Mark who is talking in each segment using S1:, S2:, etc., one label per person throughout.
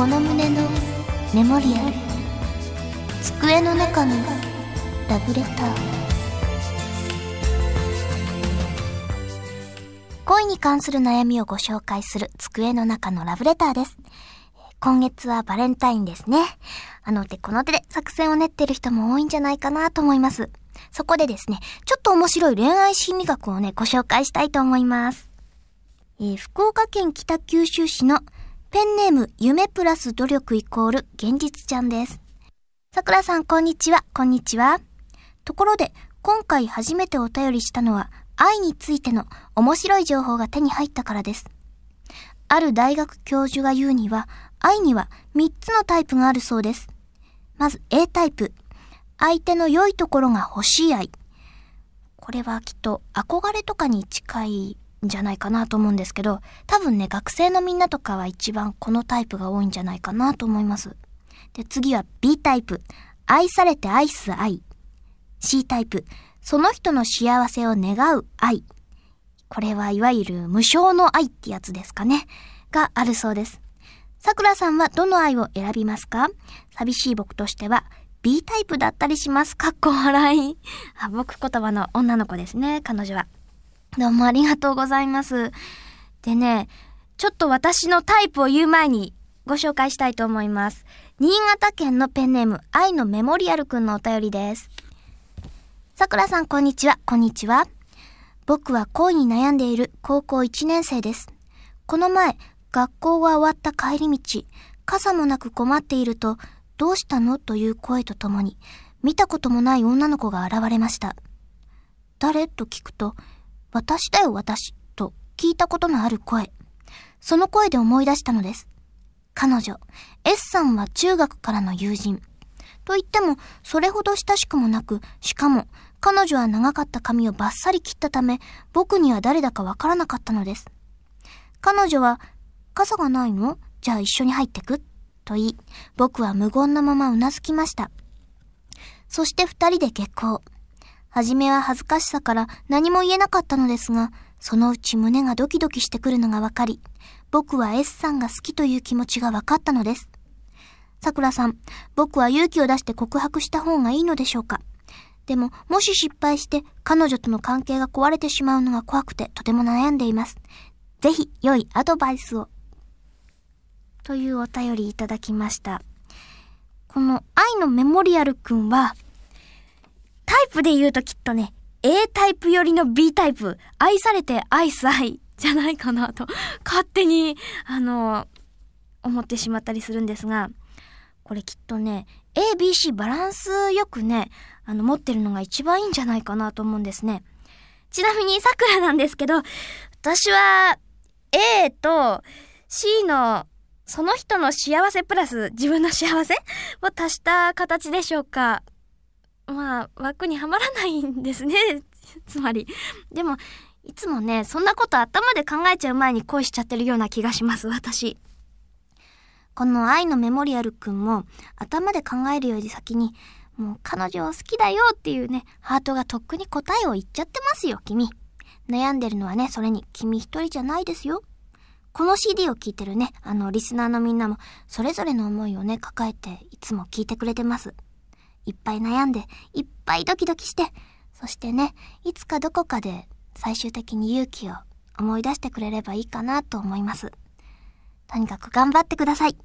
S1: この胸のメモリアル机の中のラブレター恋に関する悩みをご紹介する机の中のラブレターです。今月はバレンタインですね。あの手この手で作戦を練ってる人も多いんじゃないかなと思います。そこでですね、ちょっと面白い恋愛心理学をね、ご紹介したいと思います。えー、福岡県北九州市のペンネーム夢プラス努力イコール現実ちゃんです。さくらさんこんにちは、こんにちは。ところで、今回初めてお便りしたのは、愛についての面白い情報が手に入ったからです。ある大学教授が言うには、愛には3つのタイプがあるそうです。まず A タイプ。相手の良いところが欲しい愛。これはきっと憧れとかに近いじゃないかなと思うんですけど、多分ね、学生のみんなとかは一番このタイプが多いんじゃないかなと思います。で、次は B タイプ。愛されて愛す愛。C タイプ。その人の幸せを願う愛。これはいわゆる無償の愛ってやつですかね。があるそうです。さくらさんはどの愛を選びますか？寂しい僕としては B タイプだったりします。かっこ笑い。あ、僕言葉の女の子ですね、彼女は。どうもありがとうございます。でね、ちょっと私のタイプを言う前にご紹介したいと思います。新潟県のペンネーム、愛のメモリアルくんのお便りです。さくらさん、こんにちは。こんにちは。僕は恋に悩んでいる高校1年生です。この前、学校が終わった帰り道、傘もなく困っていると、どうしたの？という声とともに、見たこともない女の子が現れました。誰？と聞くと、私だよ私、と聞いたことのある声。その声で思い出したのです。彼女、S さんは中学からの友人。と言っても、それほど親しくもなく、しかも、彼女は長かった髪をバッサリ切ったため、僕には誰だかわからなかったのです。彼女は、傘がないの？じゃあ一緒に入ってく？と言い、僕は無言のままうなずきました。そして二人で下校。はじめは恥ずかしさから何も言えなかったのですが、そのうち胸がドキドキしてくるのがわかり、僕は S さんが好きという気持ちが分かったのです。桜さん、僕は勇気を出して告白した方がいいのでしょうか？でも、もし失敗して彼女との関係が壊れてしまうのが怖くてとても悩んでいます。ぜひ、良いアドバイスを。というお便りいただきました。この愛のメモリアルくんは、タイプで言うときっとね、A タイプ寄りの B タイプ、愛されて愛す愛じゃないかなと、勝手に、あの、思ってしまったりするんですが、これきっとね、A、B、C バランスよくね、あの、持ってるのが一番いいんじゃないかなと思うんですね。ちなみに桜なんですけど、私は A と C のその人の幸せプラス自分の幸せを足した形でしょうか。まあ、枠にはまらないんですね。つまり。でも、いつもね、そんなこと頭で考えちゃう前に恋しちゃってるような気がします、私。この愛のメモリアルくんも頭で考えるより先にもう彼女を好きだよっていうね、ハートがとっくに答えを言っちゃってますよ、君。悩んでるのはね、それに君一人じゃないですよ。この CD を聴いてるね、あの、リスナーのみんなも、それぞれの思いをね、抱えて、いつも聞いてくれてます。いっぱい悩んで、いっぱいドキドキして、そしてね、いつかどこかで、最終的に勇気を思い出してくれればいいかなと思います。とにかく頑張ってください。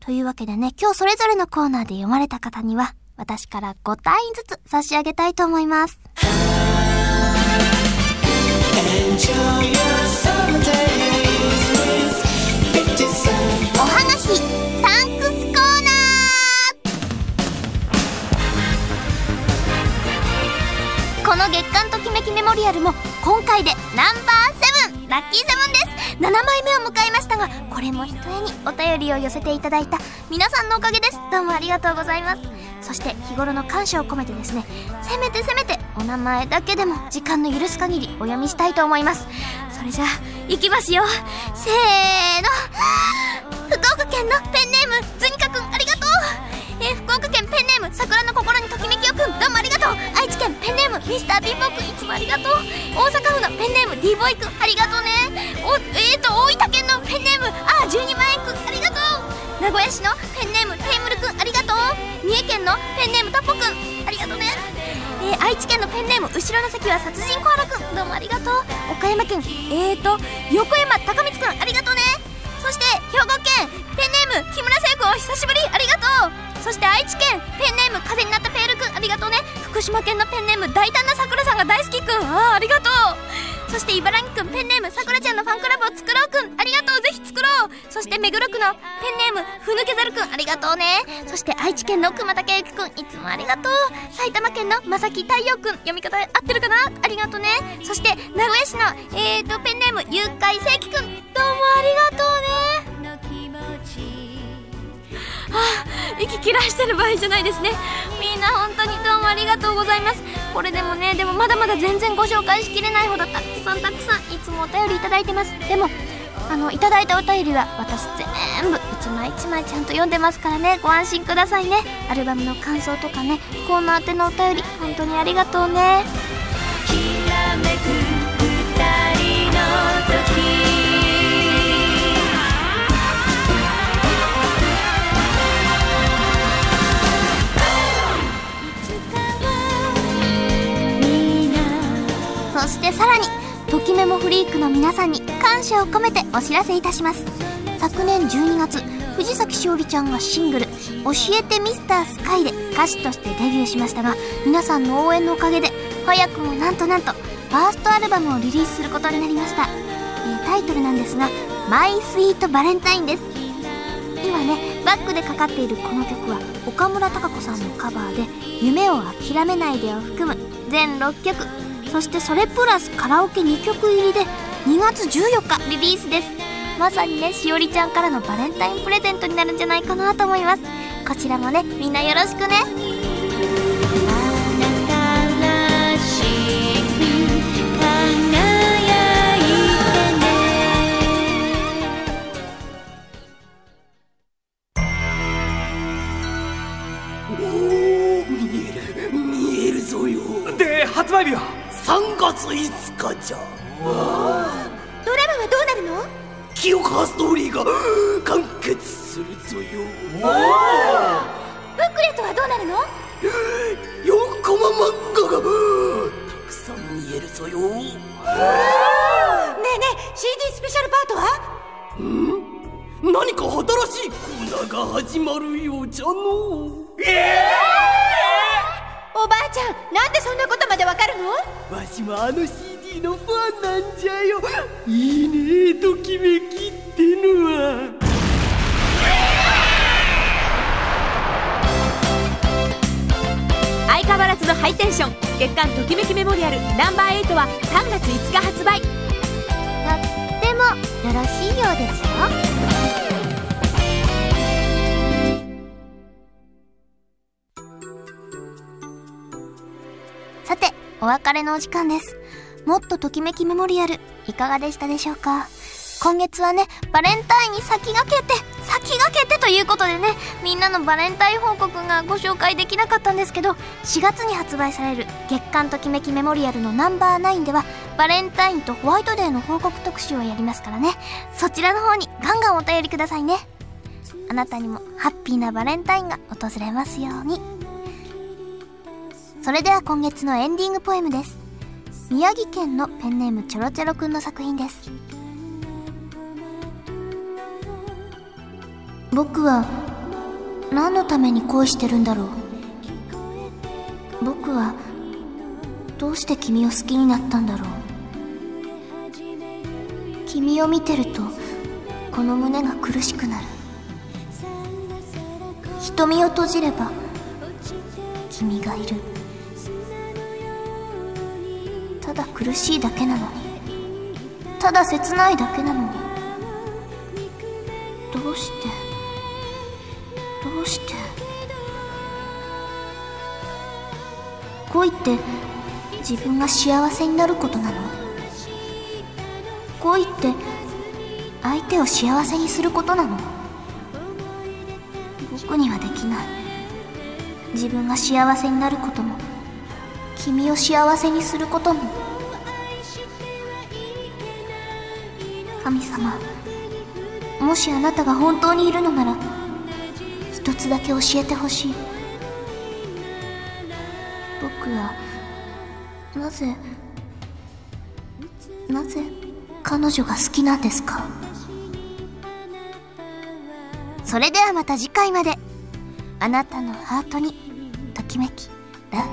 S1: というわけでね、今日それぞれのコーナーで読まれた方には、私から5単位ずつ差し上げたいと思います。モリアルも今回でナンバーセブンラッキーセブンです。7枚目を迎えましたがこれもひとえにお便りを寄せていただいた皆さんのおかげです。どうもありがとうございます。そして日頃の感謝を込めてですねせめてせめてお名前だけでも時間の許す限りお読みしたいと思います。それじゃあいきますよ。せーの。福岡県のペンネームズニカくんありがとう。えー、福岡県ペンネーム桜の心にときめきよくんどうもありがとう。県ペンネームミスタービンボーくんいつもありがとう。大阪府のペンネーム d ボーイくんありがとう。ねおえーと大分県のペンネームあ12万円くんありがとう。名古屋市のペンネームテイムルくんありがとう。三重県のペンネームタッポくんありがとう。ねえー、愛知県のペンネーム後ろの席は殺人コアラくんどうもありがとう。岡山県えーと横山高光くんありがとうンネームふぬけざるくんありがとうね。そして愛知県の熊竹ゆきくんいつもありがとう。埼玉県のまさき太陽くん読み方合ってるかな？ありがとうね。そして名古屋市のえーとペンネーム誘拐正規くんどうもありがとうね。あ息切らしてる場合じゃないですね。みんな本当にどうもありがとうございます。これでもねでもまだまだ全然ご紹介しきれないほどた。くさんたくさんいつもお便りいただいてます。でもあのいただいたお便りは私全部一枚一枚ちゃんと読んでますからね。ご安心くださいね。アルバムの感想とかねコーナー宛てのお便り本当にありがとうね。きらめく二人の時フリークの皆さんに感謝を込めてお知らせいたします。昨年12月藤崎しおりちゃんがシングル「教えてミスタースカイで歌手としてデビューしましたが皆さんの応援のおかげで早くもなんとなんとファーストアルバムをリリースすることになりました、え、タイトルなんですが「マイスイートバレンタイン」です。今ねバックでかかっているこの曲は岡村孝子さんのカバーで「夢を諦めないで」を含む全6曲。そしてそれプラスカラオケ2曲入りで2月14日リリースです。まさにねしおりちゃんからのバレンタインプレゼントになるんじゃないかなと思います。こちらもねみんなよろしくね。
S2: 月5日じゃ。ドラマ
S3: はどうなるの？
S2: 清川ストーリーが 完結するぞよ。ブックレ
S3: ットはどうなるの
S2: ？4コマ漫画が たくさん見えるぞよ。ねえね
S3: え CD スペシャルパートは？
S2: ん？何か新しいコーナーが始まるようじゃの。え
S3: えー、おばあちゃんなんでそんなことまでわかるの？
S2: わしもあの CD のファンなんじゃよ。いいねときめきってのは。
S4: 相変わらずのハイテンション。月刊ときめきメモリアル。ナンバー8は3月5日発売。と
S1: ってもよろしいようですよお別れのお時間です。もっとときめきメモリアル、いかがでしたでしょうか？今月はね、バレンタインに先駆けて、先駆けてということでね、みんなのバレンタイン報告がご紹介できなかったんですけど、4月に発売される月刊ときめきメモリアルのナンバー9では、バレンタインとホワイトデーの報告特集をやりますからね、そちらの方にガンガンお便りくださいね。あなたにもハッピーなバレンタインが訪れますように。それでは今月のエンディングポエムです。宮城県のペンネームチョロチョロくんの作品です。僕は何のために恋してるんだろう。僕はどうして君を好きになったんだろう。君を見てるとこの胸が苦しくなる。瞳を閉じれば君がいる。ただ苦しいだけなのに。ただ切ないだけなのに。どうして？どうして？恋って自分が幸せになることなの？恋って相手を幸せにすることなの？僕にはできない。自分が幸せになることも君を幸せにすることも。神様もしあなたが本当にいるのなら一つだけ教えてほしい。僕はなぜなぜ彼女が好きなんですか？それではまた次回まで。あなたのハートにときめきララ